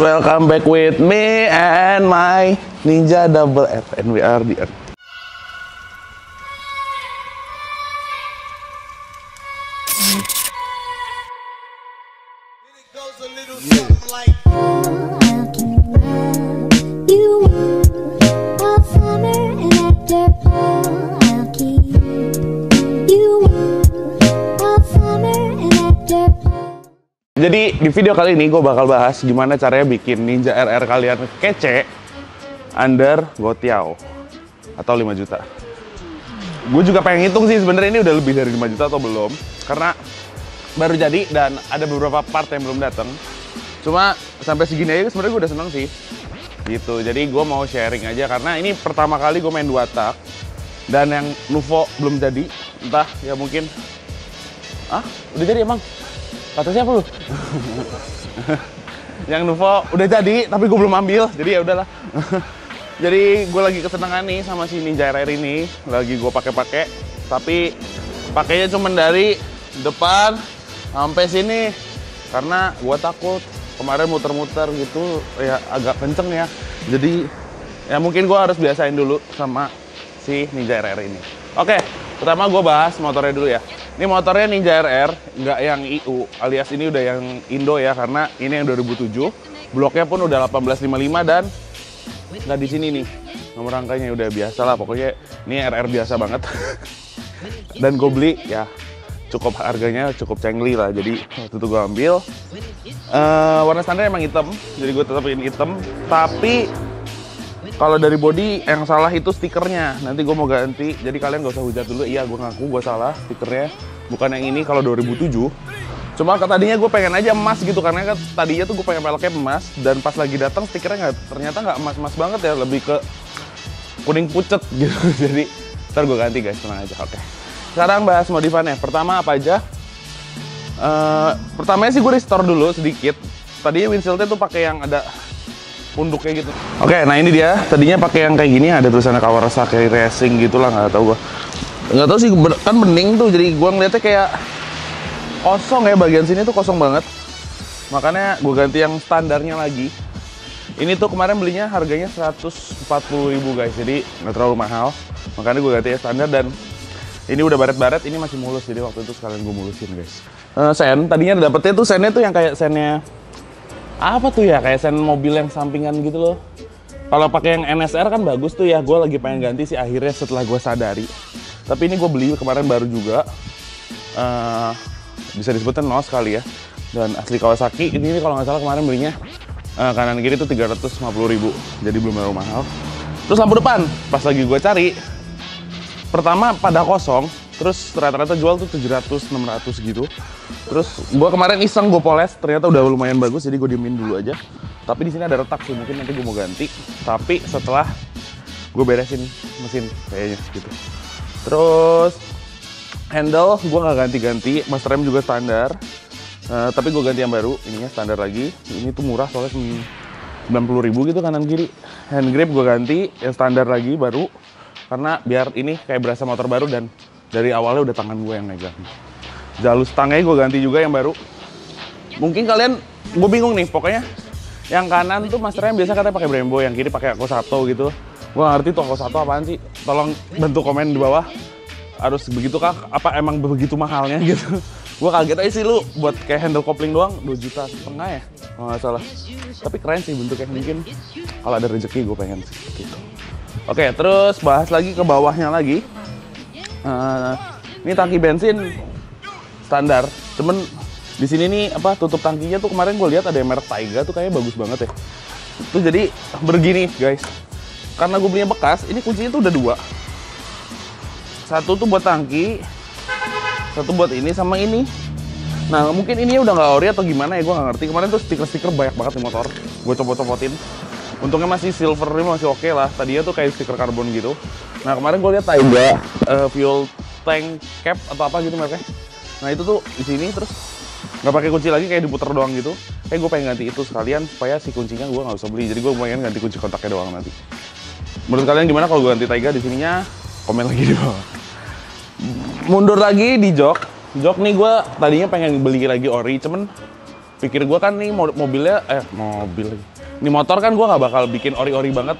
welcome back with me and my Ninja Double F and we are the Jadi di video kali ini gue bakal bahas gimana caranya bikin Ninja RR kalian kece under Gotiao atau 5 juta. Gue juga pengen ngitung sih sebenarnya ini udah lebih dari 5 juta atau belum karena baru jadi dan ada beberapa part yang belum datang. Cuma sampai segini aja sebenarnya gue udah seneng sih. Gitu. Jadi gue mau sharing aja karena ini pertama kali gue main dua tak dan yang Nuvo belum jadi. Entah ya mungkin Ah, udah jadi emang? Kata siapa lu? yang Nuvo udah jadi, tapi gue belum ambil, jadi ya udahlah. jadi gue lagi kesenangan nih sama si Ninja RR ini, lagi gue pakai-pakai, tapi pakainya cuma dari depan sampai sini, karena gue takut kemarin muter-muter gitu, ya agak kenceng ya. Jadi ya mungkin gue harus biasain dulu sama si Ninja RR ini. Oke, pertama gue bahas motornya dulu ya. Ini motornya Ninja RR, nggak yang IU, alias ini udah yang Indo ya, karena ini yang 2007. Bloknya pun udah 1855 dan nggak di sini nih. Nomor rangkanya udah biasa lah, pokoknya ini RR biasa banget. dan gue beli ya cukup harganya cukup cengli lah, jadi waktu itu gue ambil. Eh, warna standar emang hitam, jadi gue tetapin hitam. Tapi kalau dari body yang salah itu stikernya. Nanti gue mau ganti. Jadi kalian gak usah hujat dulu. Iya, gue ngaku gue salah stikernya. Bukan yang ini kalau 2007. Cuma ke tadinya gue pengen aja emas gitu karena kan tadinya tuh gue pengen peleknya emas dan pas lagi datang stikernya nggak ternyata nggak emas-emas banget ya lebih ke kuning pucet gitu jadi ntar gue ganti guys tenang aja oke sekarang bahas modifannya pertama apa aja Eh, pertamanya sih gue restore dulu sedikit tadinya windshieldnya tuh pakai yang ada punduknya gitu. Oke, nah ini dia. Tadinya pakai yang kayak gini ada tulisannya Kawasaki Racing gitu lah, nggak tahu gua. Nggak tahu sih kan bening tuh, jadi gua ngeliatnya kayak kosong ya bagian sini tuh kosong banget. Makanya gua ganti yang standarnya lagi. Ini tuh kemarin belinya harganya 140.000 guys, jadi nggak terlalu mahal. Makanya gua ganti yang standar dan ini udah baret-baret, ini masih mulus, jadi waktu itu sekalian gue mulusin guys. Eh, sen, tadinya dapetnya tuh sennya tuh yang kayak sennya apa tuh ya kayak sen mobil yang sampingan gitu loh. Kalau pakai yang NSR kan bagus tuh ya gue lagi pengen ganti sih akhirnya setelah gue sadari. Tapi ini gue beli kemarin baru juga. Eh, bisa disebutkan nos kali ya. Dan asli Kawasaki ini, ini kalau nggak salah kemarin belinya eh, kanan kiri tuh 350.000 ribu. Jadi belum terlalu mahal. Terus lampu depan pas lagi gue cari pertama pada kosong terus rata-rata jual tuh 700 600 gitu. Terus gua kemarin iseng gue poles ternyata udah lumayan bagus jadi gue diemin dulu aja. Tapi di sini ada retak sih mungkin nanti gue mau ganti. Tapi setelah gue beresin mesin kayaknya gitu. Terus handle gue nggak ganti-ganti mas rem juga standar. Eh, tapi gue ganti yang baru ininya standar lagi. Ini tuh murah soalnya 90 ribu gitu kanan kiri. Hand grip gue ganti yang standar lagi baru. Karena biar ini kayak berasa motor baru dan dari awalnya udah tangan gue yang megang. Jalur stangnya gue ganti juga yang baru. Mungkin kalian gue bingung nih pokoknya yang kanan tuh masternya biasa katanya pakai Brembo yang kiri pakai Ako Sato gitu. Gue ngerti tuh Ako Sato apaan sih. Tolong bantu komen di bawah. Harus begitu kah apa emang begitu mahalnya gitu? Gue kaget aja sih lu buat kayak handle kopling doang 2 juta setengah ya kalau nggak salah. Tapi keren sih bentuknya mungkin kalau ada rezeki gue pengen sih gitu. Oke terus bahas lagi ke bawahnya lagi Eh, ini tangki bensin standar. Cuman di sini nih apa tutup tangkinya tuh kemarin gue lihat ada yang merek Taiga tuh kayaknya bagus banget ya. Tuh jadi begini guys. Karena gue belinya bekas ini kuncinya tuh udah dua. Satu tuh buat tangki satu buat ini sama ini. Nah mungkin ini udah nggak ori atau gimana ya gue nggak ngerti. Kemarin tuh stiker-stiker banyak banget di motor. Gue copot-copotin. Untungnya masih silver ini masih oke lah. Tadinya tuh kayak stiker karbon gitu nah kemarin gue lihat Taiga eh, fuel tank cap atau apa gitu mereknya. Nah itu tuh di sini terus nggak pakai kunci lagi kayak diputer doang gitu. Kayak gue pengen ganti itu sekalian supaya si kuncinya gue nggak usah beli. Jadi gue pengen ganti kunci kontaknya doang nanti. Menurut kalian gimana kalau gue ganti Taiga di sininya? Komen lagi di bawah. Mundur lagi di jok. Jok nih gue tadinya pengen beli lagi ori cuman pikir gue kan nih mo- mobilnya eh mobil. Ini motor kan gue nggak bakal bikin ori-ori banget.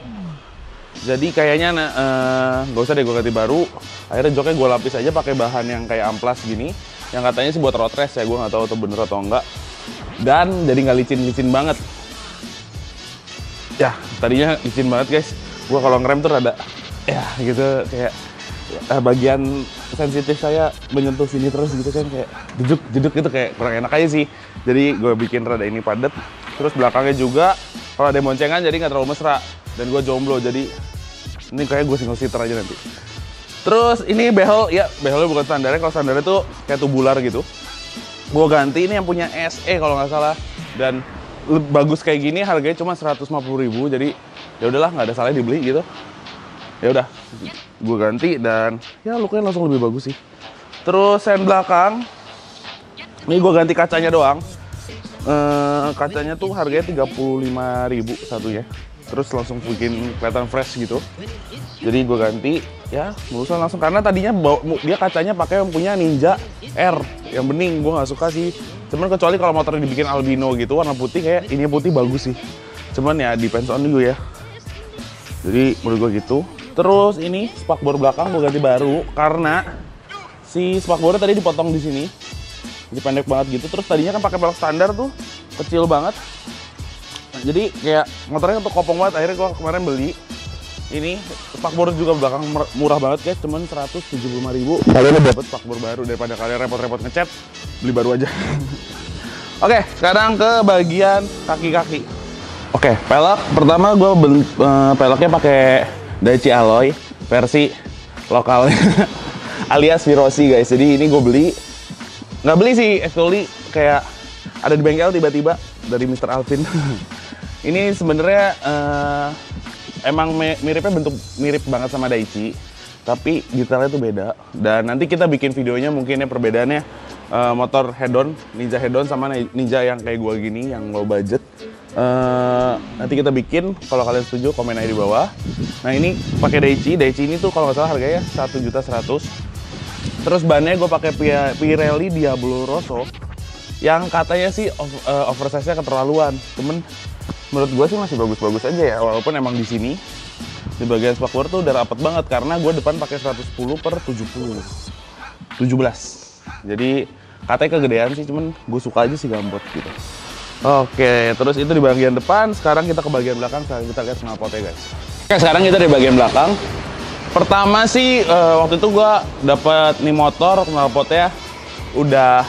Jadi kayaknya nah, eh, nggak usah deh gue ganti baru. Akhirnya joknya gue lapis aja pakai bahan yang kayak amplas gini. Yang katanya sih buat road race ya, gue nggak tahu itu bener atau enggak. Dan jadi nggak licin-licin banget. Ya, tadinya licin banget guys. Gue kalau ngerem tuh rada ya gitu kayak eh, bagian sensitif saya menyentuh sini terus gitu kan kayak jeduk jeduk gitu kayak kurang enak aja sih. Jadi gue bikin rada ini padat. Terus belakangnya juga kalau ada boncengan jadi nggak terlalu mesra. Dan gue jomblo jadi ini kayak gue single seater aja nanti. Terus ini behel, ya behelnya bukan standarnya. Kalau standarnya tuh kayak tubular gitu. Gue ganti ini yang punya SE kalau nggak salah. Dan bagus kayak gini harganya cuma 150.000 ribu. Jadi ya udahlah nggak ada salahnya dibeli gitu. Ya udah, gue ganti dan ya lukanya langsung lebih bagus sih. Terus sen belakang, ini gue ganti kacanya doang. Eh, kacanya tuh harganya 35.000 satunya. Terus langsung bikin kelihatan fresh gitu. Jadi gue ganti ya berusaha langsung karena tadinya bawa- dia kacanya pakai yang punya Ninja R yang bening gue nggak suka sih. Cuman kecuali kalau motornya dibikin albino gitu warna putih kayak ini putih bagus sih. Cuman ya depends on you ya. Jadi menurut gue gitu. Terus ini spakbor belakang gue ganti baru karena si spakbornya tadi dipotong di sini. Jadi pendek banget gitu. Terus tadinya kan pakai pelek standar tuh kecil banget. Jadi kayak motornya untuk kopong banget. Akhirnya gue kemarin beli ini spakbor juga belakang murah banget guys, cuman 175.000 ribu. Kalian dapat spakbor baru daripada kalian repot-repot ngecat, beli baru aja. Oke, sekarang ke bagian kaki-kaki. Oke, pelek pertama gue peleknya pakai Daichi Alloy versi lokal alias Virosi guys. Jadi ini gue beli nggak beli sih actually kayak ada di bengkel tiba-tiba dari Mr. Alvin. ini sebenarnya eh, emang miripnya bentuk mirip banget sama Daichi, tapi detailnya tuh beda. Dan nanti kita bikin videonya mungkin ya perbedaannya eh, motor head-on, Ninja head-on sama Ninja yang kayak gua gini yang low budget. Eh, nanti kita bikin kalau kalian setuju komen aja di bawah. Nah ini pakai Daichi, Daichi ini tuh kalau nggak salah harganya satu juta seratus. Terus bannya gue pakai Pirelli Diablo Rosso yang katanya sih eh, oversize-nya keterlaluan. Cuman menurut gue sih masih bagus-bagus aja ya walaupun emang di sini di bagian spakbor tuh udah rapet banget karena gue depan pakai 110 per 70 17 jadi katanya kegedean sih cuman gue suka aja sih gambot gitu. Oke terus itu di bagian depan sekarang kita ke bagian belakang sekarang kita lihat knalpotnya guys. Oke sekarang kita di bagian belakang. Pertama sih eh, waktu itu gue dapat nih motor knalpotnya udah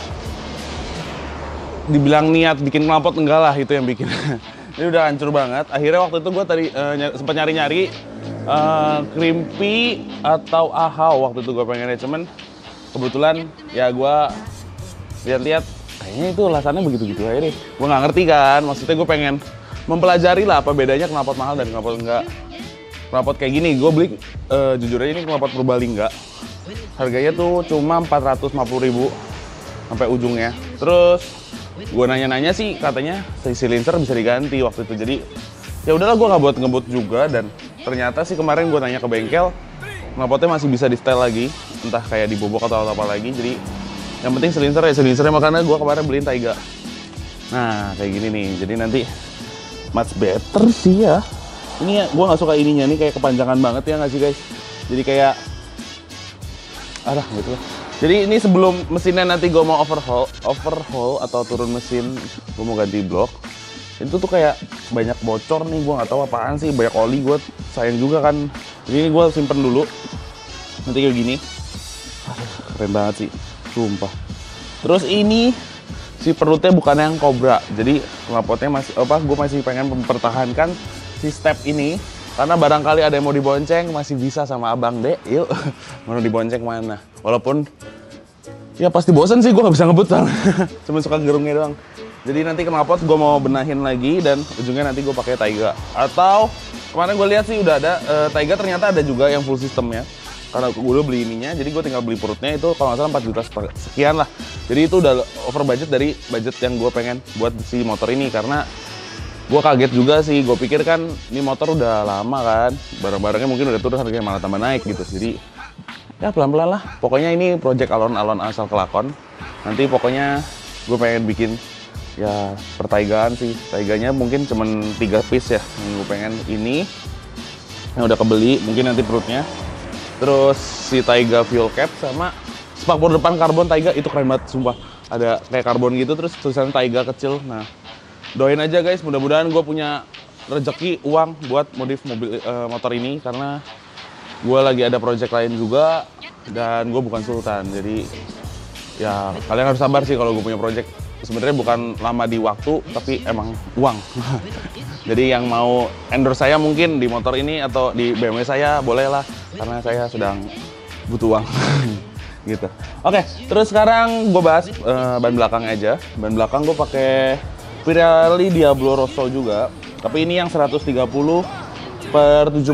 dibilang niat bikin knalpot enggak lah itu yang bikin ini udah hancur banget. Akhirnya waktu itu gue tadi eh, ny- sempat nyari-nyari eh, Crimpy atau Ahau waktu itu gue pengennya. Cuman kebetulan ya gue lihat-lihat kayaknya itu alasannya begitu-gitu aja deh. Gue nggak ngerti kan maksudnya gue pengen mempelajari lah apa bedanya knalpot mahal dan knalpot enggak. Knalpot kayak gini gue beli eh, jujur aja ini knalpot Purbalingga harganya tuh cuma 450.000 ribu sampai ujungnya terus gue nanya-nanya sih katanya si silencer bisa diganti waktu itu. Jadi ya udahlah gue nggak buat ngebut juga. Dan ternyata sih kemarin gue nanya ke bengkel knalpotnya masih bisa di style lagi. Entah kayak dibobok atau apa lagi. Jadi yang penting silencer ya silencernya makanya gue kemarin beliin Taiga. Nah kayak gini nih. Jadi nanti much better sih ya. Ini ya gue nggak suka ininya. Nih kayak kepanjangan banget ya nggak sih guys? Jadi kayak Alah gitu lah. Jadi ini sebelum mesinnya nanti gue mau overhaul, overhaul atau turun mesin, gue mau ganti blok. Itu tuh kayak banyak bocor nih, gue nggak tahu apaan sih, banyak oli gue sayang juga kan. Jadi ini gue simpen dulu. Nanti kayak gini. Keren banget sih, sumpah. Terus ini si perutnya bukan yang Cobra, jadi knalpotnya masih apa? Gue masih pengen mempertahankan si step ini karena barangkali ada yang mau dibonceng masih bisa sama abang dek yuk mau dibonceng mana walaupun ya pasti bosen sih gue nggak bisa ngebut cuma suka gerungnya doang. Jadi nanti knalpot gue mau benahin lagi dan ujungnya nanti gue pakai Taiga. Atau kemarin gue lihat sih udah ada eh, Taiga ternyata ada juga yang full system ya karena gue udah beli ininya jadi gue tinggal beli perutnya itu kalau nggak salah 4 juta sekian lah. Jadi itu udah over budget dari budget yang gue pengen buat si motor ini. Karena gue kaget juga sih gue pikir kan ini motor udah lama kan. Barang-barangnya mungkin udah turun harganya malah tambah naik gitu. Jadi ya pelan-pelan lah. Pokoknya ini project alon-alon asal kelakon. Nanti pokoknya gue pengen bikin ya pertaigaan sih. Taiganya mungkin cuman tiga piece ya yang gue pengen. Ini yang udah kebeli mungkin nanti perutnya. Terus si Taiga fuel cap sama spakbor depan karbon. Taiga itu keren banget sumpah. Ada kayak karbon gitu terus tulisannya Taiga kecil. Nah doain aja guys. Mudah-mudahan gue punya rezeki uang buat modif mobil eh, motor ini. Karena gue lagi ada project lain juga dan gue bukan sultan jadi ya kalian harus sabar sih kalau gue punya project. Sebenarnya bukan lama di waktu tapi emang uang. Jadi yang mau endorse saya mungkin di motor ini atau di BMW saya boleh lah karena saya sedang butuh uang. Gitu. Oke terus sekarang gue bahas eh, ban belakang aja. Ban belakang gue pakai Pirelli Diablo Rosso juga tapi ini yang 130 per 70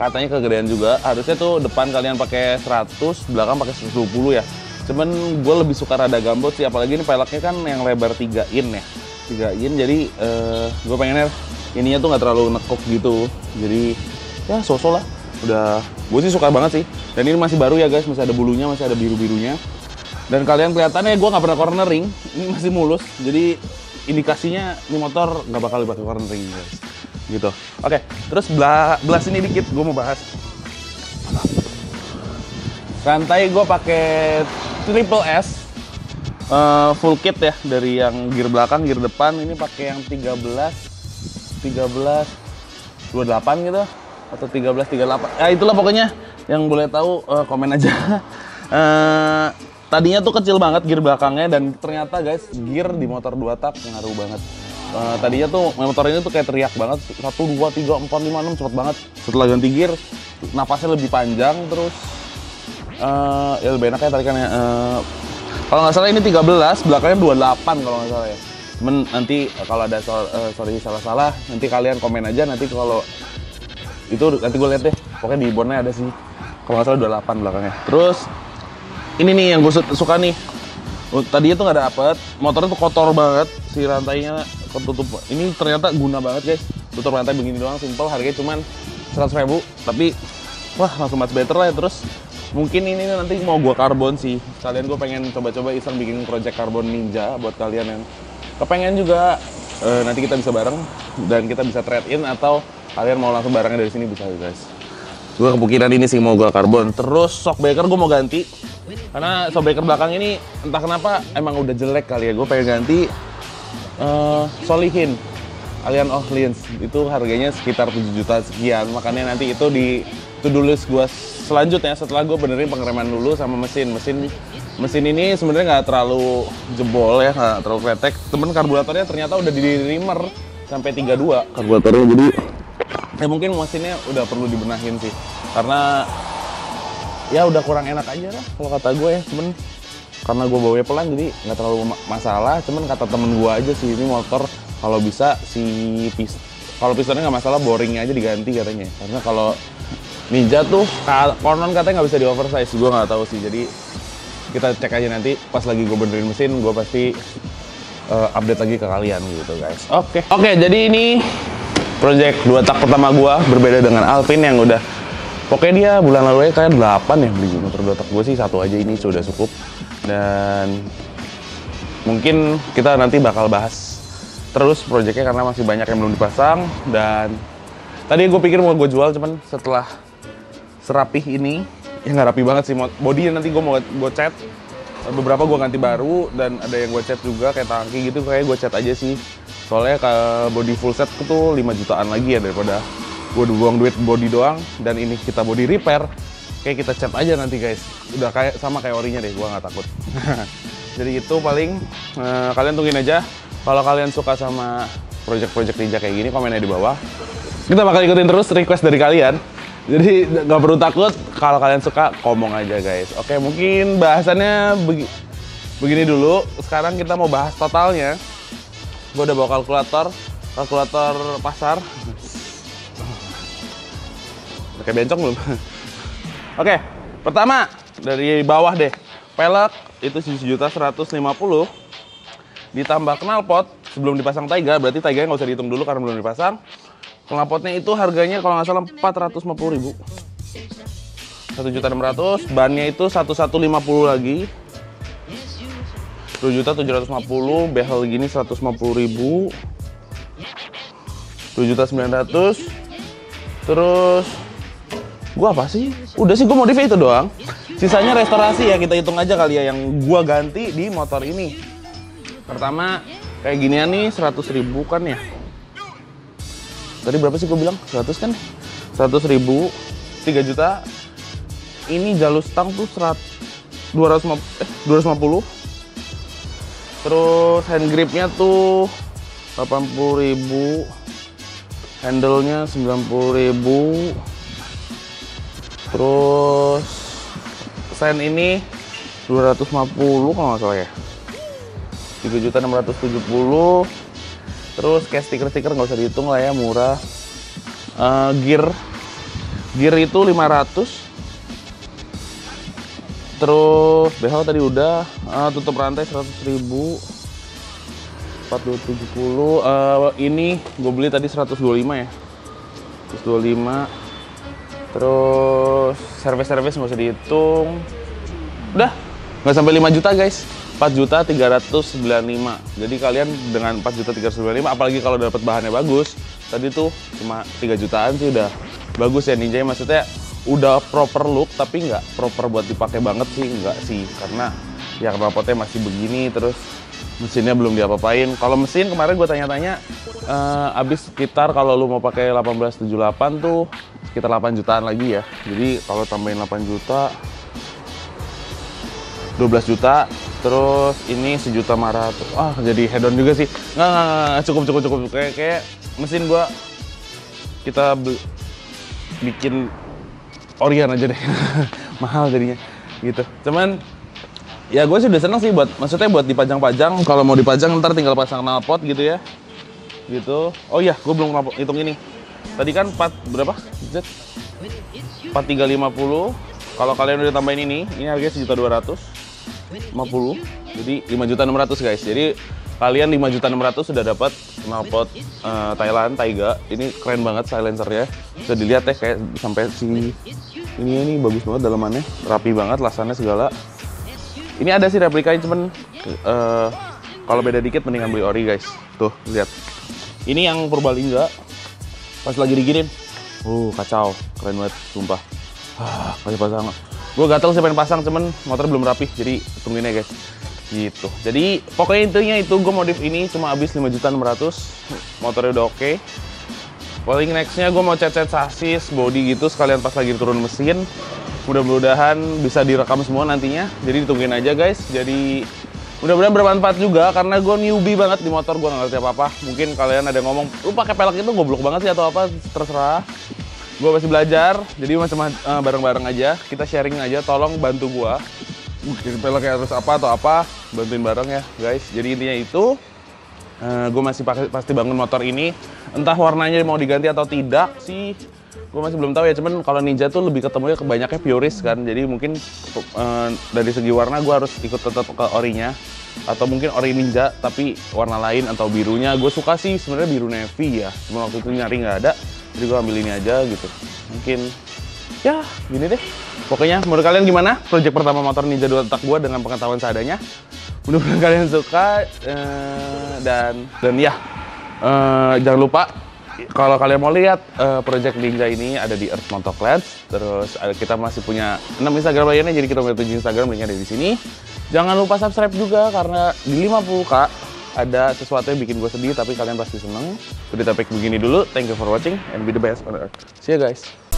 katanya kegedean juga. Harusnya tuh depan kalian pakai 100 belakang pakai 120 ya. Cuman gue lebih suka rada gambot sih apalagi ini peleknya kan yang lebar 3 in ya. 3 in jadi eh, gue pengennya ininya tuh nggak terlalu nekuk gitu. Jadi ya sosok lah. Udah gue sih suka banget sih. Dan ini masih baru ya guys. Masih ada bulunya masih ada biru birunya dan kalian kelihatannya gue nggak pernah cornering. Ini masih mulus. Jadi indikasinya ini motor nggak bakal dipakai cornering guys gitu. Oke terus belah belah sini dikit gue mau bahas. Rantai gue pakai triple S eh, full kit ya dari yang gear belakang gear depan. Ini pakai yang 13 13 28 gitu atau 13 38 ya itulah pokoknya. Yang boleh tahu eh, komen aja. Eh, tadinya tuh kecil banget gear belakangnya dan ternyata guys gear di motor 2 tak ngaruh banget Eh, tadinya tuh motor ini tuh kayak teriak banget 1, 2, 3, 4, 5, 6 cepet banget. Setelah ganti gear napasnya lebih panjang terus eh ya lebih enak ya tarikannya Eh, kalau nggak salah ini 13 belakangnya 28 kalau nggak salah ya. Cuman nanti kalau ada so- eh, sorry salah-salah nanti kalian komen aja nanti kalau itu nanti gue lihat deh. Pokoknya di boardnya ada sih. Kalau nggak salah 28 belakangnya. Terus ini nih yang gue su- suka nih. Tadinya tuh nggak dapet motornya tuh kotor banget si rantainya ketutup ini ternyata guna banget guys. Tutup rantai begini doang simple. Harganya cuman 100 ribu tapi wah langsung much better lah ya. Terus mungkin ini nanti mau gua karbon sih. Kalian gue pengen coba-coba iseng bikin project karbon ninja buat kalian yang kepengen juga. Eh, nanti kita bisa bareng dan kita bisa trade in atau kalian mau langsung barangnya dari sini bisa guys. Gue kepikiran ini sih mau gue karbon. Terus shockbreaker gue mau ganti. Karena shockbreaker belakang ini entah kenapa emang udah jelek kali ya. Gue pengen ganti eh, solihin Alien of Lens itu harganya sekitar 7 juta sekian. Makanya nanti itu di to do list gue selanjutnya setelah gue benerin pengereman dulu sama mesin. Mesin mesin ini sebenarnya nggak terlalu jebol ya nggak terlalu kretek. Temen karburatornya ternyata udah di rimmer sampai 32 karburatornya jadi ya mungkin mesinnya udah perlu dibenahin sih. Karena ya udah kurang enak aja lah kalau kata gue ya cuman karena gue bawanya pelan jadi nggak terlalu ma- masalah. Cuman kata temen gue aja sih ini motor kalau bisa si pis kalau pistonnya nggak masalah boringnya aja diganti katanya. Karena kalau Ninja tuh konon katanya nggak bisa di oversize gue nggak tahu sih. Jadi kita cek aja nanti pas lagi gue benerin mesin gue pasti eh, update lagi ke kalian gitu guys. Oke. Oke jadi ini project dua tak pertama gua berbeda dengan Alvin yang udah pokoknya dia bulan lalu ya kayak 8 ya beli motor dua tak. Gue sih satu aja ini sudah cukup dan mungkin kita nanti bakal bahas terus proyeknya karena masih banyak yang belum dipasang. Dan tadi gue pikir mau gue jual cuman setelah serapih ini ya nggak rapi banget sih bodinya nanti gue mau gue cat beberapa gue ganti baru dan ada yang gue cat juga kayak tangki gitu kayak gue cat aja sih. Soalnya ke body full set tuh 5 jutaan lagi ya daripada gue buang duit body doang. Dan ini kita body repair kayak kita cat aja nanti guys. Udah kayak sama kayak orinya deh gue nggak takut. Jadi itu paling eh, kalian tungguin aja. Kalau kalian suka sama project-project ninja kayak gini komen aja di bawah. Kita bakal ikutin terus request dari kalian. Jadi nggak perlu takut. Kalau kalian suka ngomong aja guys. Oke mungkin bahasannya begi- begini dulu. Sekarang kita mau bahas totalnya. Gue udah bawa kalkulator kalkulator pasar. Pakai bencong belum oke pertama dari bawah deh. Pelek itu juta 150 ditambah knalpot sebelum dipasang Taiga berarti Taiga nggak usah dihitung dulu karena belum dipasang. Knalpotnya itu harganya kalau nggak salah 450 ribu. 1 juta 600 bannya itu 1150 lagi. 2 juta 750 behel gini 150 ribu. 2 juta 900 terus gua apa sih? Udah sih gua modif itu doang. Sisanya restorasi ya kita hitung aja kali ya yang gua ganti di motor ini. Pertama kayak ginian nih 100 ribu kan ya? Tadi berapa sih gua bilang? 100 kan? 100 ribu 3 juta. Ini jalur stang tuh 100 250 eh 250 terus hand gripnya tuh 80.000 handle-nya 90.000 terus sen ini 250 kalau nggak salah ya. 3.670 terus kayak stiker-stiker nggak usah dihitung lah ya murah. Eh, gear. Gear itu 500 Terus behel tadi udah. Eh, tutup rantai 100 ribu. 4270 Eh, ini gue beli tadi 125 ya. 125 terus service-service nggak usah dihitung. Udah nggak sampai 5 juta guys. 4 juta 395 jadi kalian dengan 4 juta 395 apalagi kalau dapat bahannya bagus tadi tuh cuma 3 jutaan sih udah bagus ya Ninja. Maksudnya udah proper look tapi nggak proper buat dipakai banget sih nggak sih. Karena ya knalpotnya masih begini terus mesinnya belum diapa-apain. Kalau mesin kemarin gue tanya-tanya eh, abis sekitar kalau lu mau pakai 1878 tuh sekitar 8 jutaan lagi ya. Jadi kalau tambahin 8 juta 12 juta terus ini sejuta marah ah jadi head on juga sih. Nggak nggak, nggak, cukup cukup cukup. Kayak kayak mesin gua kita bikin Orion aja deh. Mahal jadinya gitu. Cuman ya gue sih udah seneng sih buat maksudnya buat dipajang-pajang. Kalau mau dipajang ntar tinggal pasang knalpot gitu ya. Gitu. Oh iya gue belum hitung ini tadi kan 4 berapa? Z? 4350 kalau kalian udah tambahin ini ini harganya sejuta dua ratus 50 jadi 5 juta 600 guys. Jadi kalian 5 juta 600 sudah dapat knalpot eh, Thailand Taiga. Ini keren banget silencernya. Bisa dilihat ya kayak sampai sini ini ini bagus banget dalamannya. Rapi banget lasannya segala. Ini ada sih replikanya cuman eh, kalau beda dikit mendingan beli ori guys. Tuh lihat. Ini yang Purbalingga pas lagi diginin uh kacau keren banget sumpah. Ah, pasang. Gue gatel sih pengen pasang cuman motor belum rapi jadi tungguin ya guys. Gitu. Jadi pokoknya intinya itu gue modif ini cuma habis 5 juta 600 motornya udah oke. Paling nextnya gue mau cat-cat sasis body gitu sekalian pas lagi turun mesin. Mudah-mudahan bisa direkam semua nantinya. Jadi ditungguin aja guys. Jadi mudah-mudahan bermanfaat juga karena gue newbie banget di motor gue nggak ngerti apa-apa. Mungkin kalian ada yang ngomong lu pakai pelek itu goblok banget sih atau apa terserah. Gue masih belajar jadi macam eh, bareng-bareng aja. Kita sharing aja tolong bantu gue mungkin peleknya harus apa atau apa bantuin bareng ya guys. Jadi intinya itu gue masih pasti bangun motor ini. Entah warnanya mau diganti atau tidak sih gue masih belum tahu ya cuman kalau ninja tuh lebih ketemunya kebanyaknya purist kan. Jadi mungkin eh, dari segi warna gue harus ikut tetap ke orinya. Atau mungkin ori ninja tapi warna lain atau birunya. Gue suka sih sebenarnya biru navy ya. Cuma waktu itu nyari nggak ada jadi gue ambil ini aja gitu. Mungkin ya gini deh. Pokoknya menurut kalian gimana project pertama motor ninja dua tak gue dengan pengetahuan seadanya? Mudah-mudahan kalian suka eh, dan dan ya eh, jangan lupa kalau kalian mau lihat eh, project ninja ini ada di Earth Motoclads terus ada- kita masih punya 6 Instagram lainnya jadi kita punya 7 Instagram linknya ada di sini. Jangan lupa subscribe juga karena di 50k ada sesuatu yang bikin gue sedih tapi kalian pasti seneng. Udah topik begini dulu thank you for watching and be the best on earth. See you guys